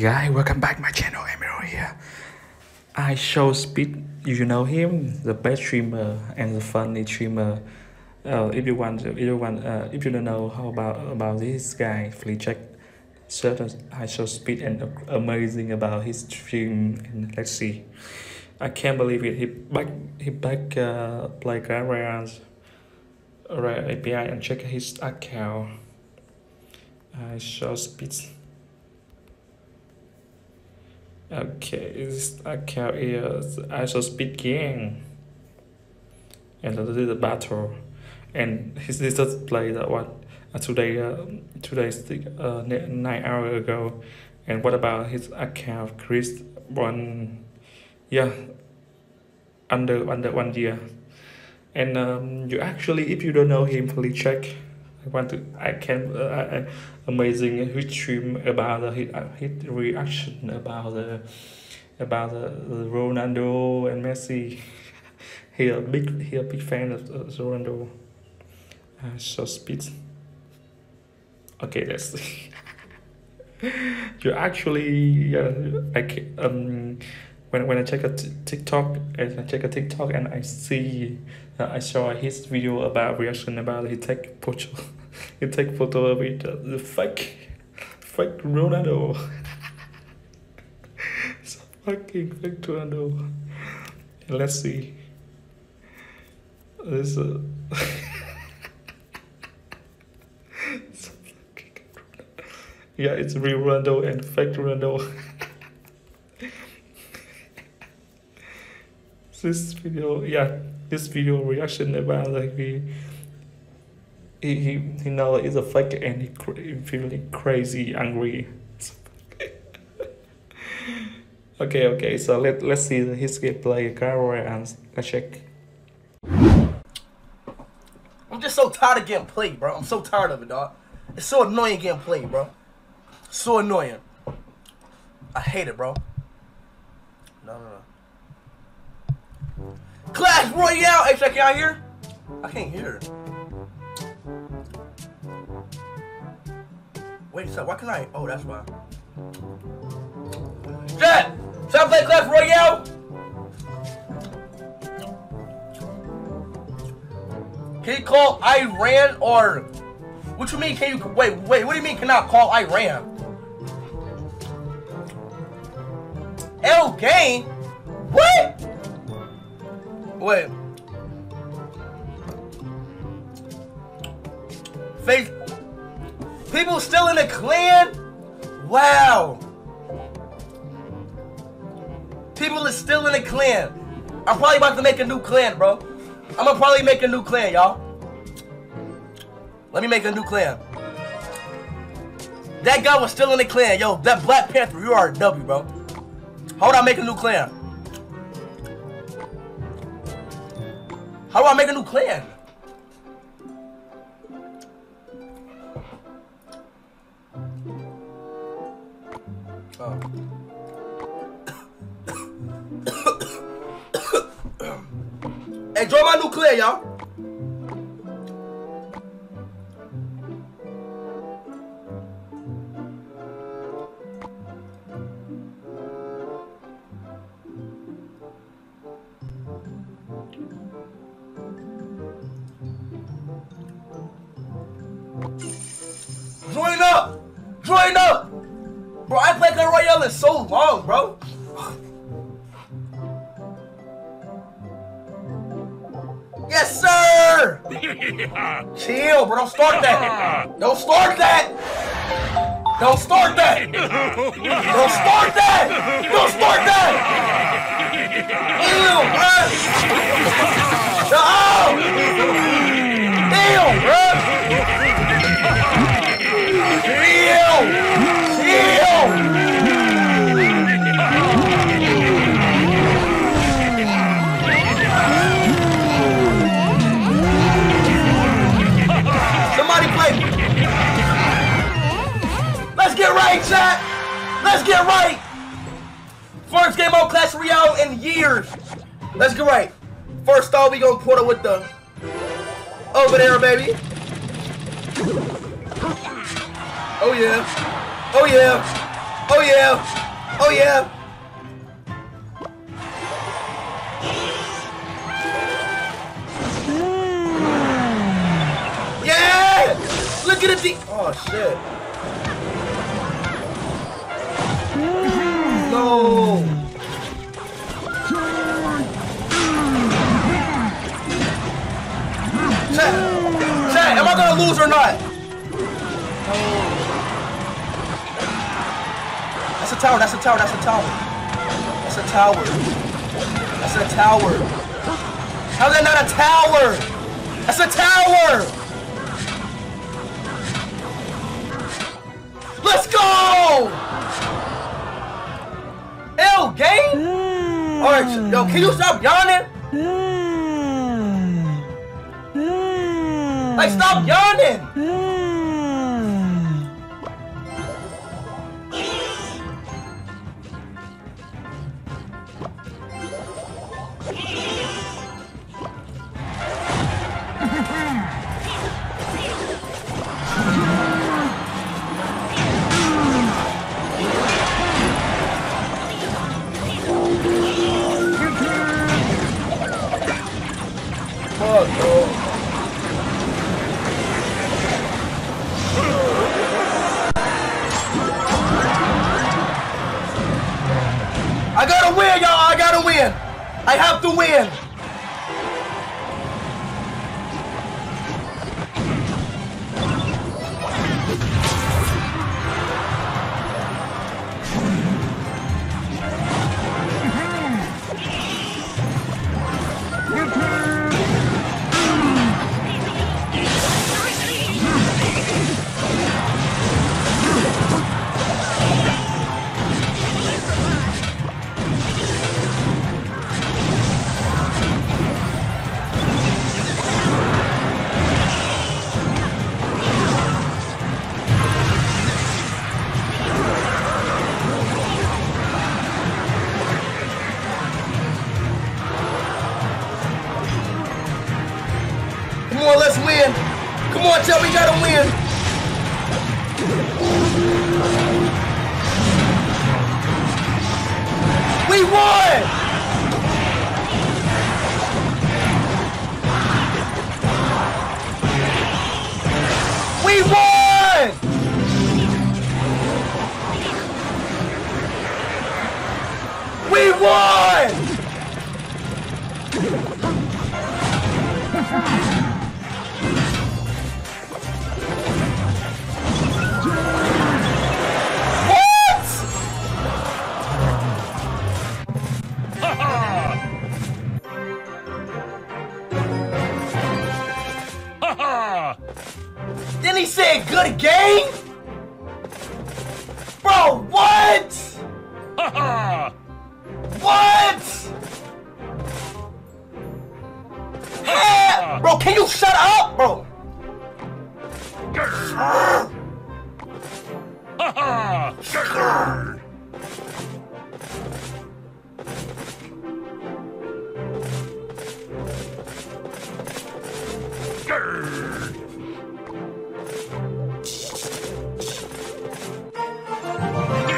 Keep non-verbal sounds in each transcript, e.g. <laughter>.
guys, welcome back my channel, Mhero here. IShowSpeed, you know him, the best streamer and the funny streamer. Uh, if you want, if you want, uh, if you don't know how about about this guy, please check. Search IShowSpeed and amazing about his stream and let's see. I can't believe it. He back he back uh, play Grand Royals API and check his account. IShowSpeed. Okay, this account is also speed game. And this is the battle. And he just played that one uh, today, uh, today, uh, nine hour ago. And what about his account, Chris? One, yeah, under under one year. And um, you actually, if you don't know him, please check. I want to. I can. Uh, amazing his stream about the, his reaction about the about the, the Ronaldo and Messi. <laughs> he a big he a big fan of uh, Ronaldo. Uh, so speed. Okay, let's see. <laughs> you actually uh, like um when when I check a TikTok and I check a TikTok and I see uh, I saw his video about reaction about he take photo <laughs> he take photo of it. Uh, the fake fake Ronaldo. <laughs> It's fucking fake Ronaldo. Let's see. This uh, <laughs> yeah it's real Ronaldo and fake Ronaldo. This video yeah this video reaction about like he he he, he know it's a fake and he, he feeling crazy angry. <laughs> Okay okay so let, let's see his gameplay. Carol and let's check I'm just so tired of getting played bro. I'm so tired of it dog it's so annoying getting played bro. So annoying. I hate it bro. No no no Clash Royale! Hey, check out here. I can't hear. Wait, so why can I? Oh, that's why. Chat! Shall I play Clash Royale? Can you call Iran or what you mean? Can you wait? Wait, what do you mean? Cannot call Iran? L game? What? Wait. Face. People still in the clan? Wow. People is still in the clan. I'm probably about to make a new clan, bro. I'm gonna probably make a new clan, y'all. Let me make a new clan. That guy was still in the clan. Yo, that Black Panther, you are a W, bro. Hold on, make a new clan. How do I make a new clan? Oh. <coughs> <coughs> join my new clan, y'all. <laughs> Chill, bro. Don't start that. Don't start that! Don't start that! Don't start that! Don't start that! Ew! Right, chat. Let's get right. First game on Clash Royale in years. Let's get right. First off, we gonna put with the over there, baby. Oh yeah. Oh yeah. Oh yeah! Oh yeah! Yeah! Look at it! Oh shit! No! Chat, chat, am I gonna lose or not? That's a tower, that's a tower, that's a tower. That's a tower. That's a tower. How's that not a tower? That's a tower! Let's go! L game? Hmm. Alright, yo, can you stop yawning? Hmm. Hmm. Like, stop yawning!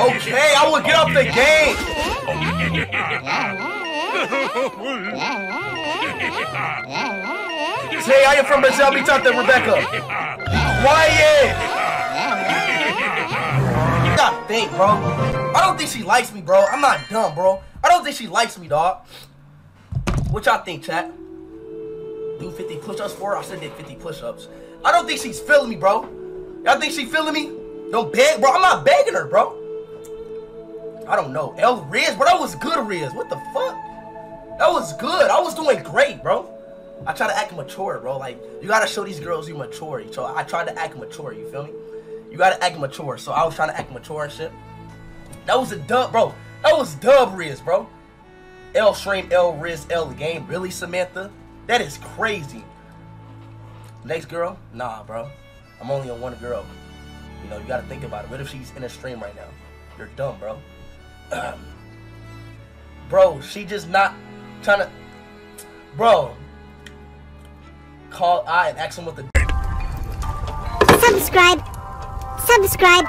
Okay, I will get up the game. Say, I am from Brazil. Be talk to Rebecca. You gotta think, bro. I don't think she likes me, bro. I'm not dumb, bro. I don't think she likes me, dog. What y'all think, chat? Do 50 push-ups for her? I said did 50 push-ups. I don't think she's feeling me, bro. Y'all think she feeling me? Don't beg, bro. I'm not begging her, bro. I don't know. L Riz, bro. That was good, Riz. What the fuck? That was good. I was doing great, bro. I try to act mature, bro. Like, you gotta show these girls you mature. So I tried to act mature, you feel me? You gotta act mature. So I was trying to act mature and shit. That was a dub, bro. That was dub Riz, bro. L Stream, L Riz, L game. Really, Samantha? That is crazy. Next girl? Nah, bro. I'm only on one girl. You know, you gotta think about it. What if she's in a stream right now? You're dumb, bro. <clears throat> bro, she just not trying to. Bro, call I and ask him what the. subscribe, subscribe,